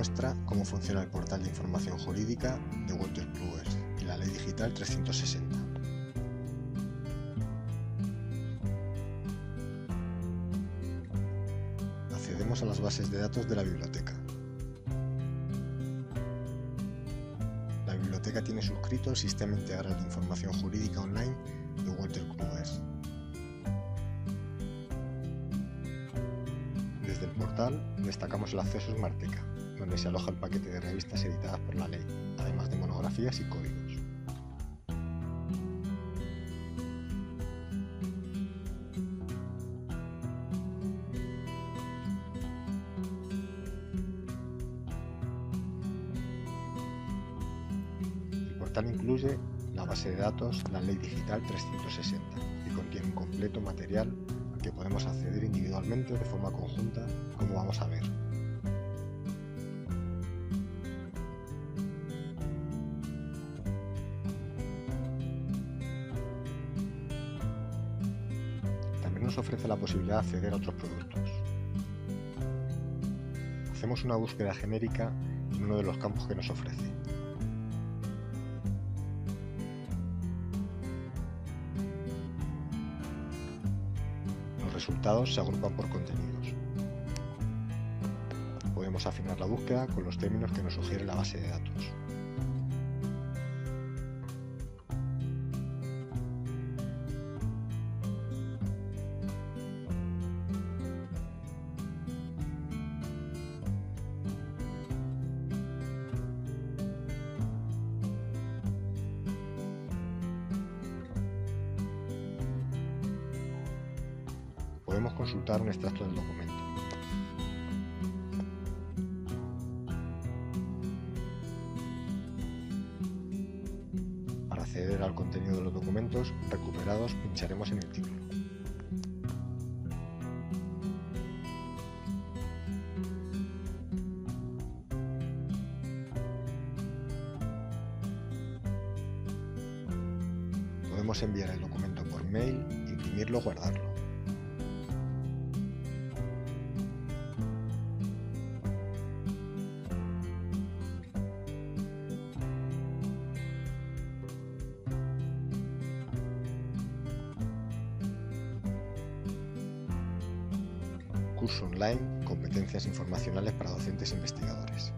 muestra cómo funciona el portal de información jurídica de Walter Kluwers y la Ley Digital 360. Accedemos a las bases de datos de la biblioteca. La biblioteca tiene suscrito el Sistema Integral de Información Jurídica Online de Walter Kluwers. Desde el portal destacamos el acceso Smarteca, donde se aloja el paquete de revistas editadas por la ley, además de monografías y códigos. El portal incluye la base de datos La Ley Digital 360 y contiene un completo material al que podemos acceder individualmente o de forma conjunta, como vamos a ver. Nos ofrece la posibilidad de acceder a otros productos. Hacemos una búsqueda genérica en uno de los campos que nos ofrece. Los resultados se agrupan por contenidos. Podemos afinar la búsqueda con los términos que nos sugiere la base de datos. Podemos consultar un extracto del documento. Para acceder al contenido de los documentos recuperados pincharemos en el título. Podemos enviar el documento por mail, imprimirlo o guardarlo. Curso online Competencias informacionales para docentes e investigadores.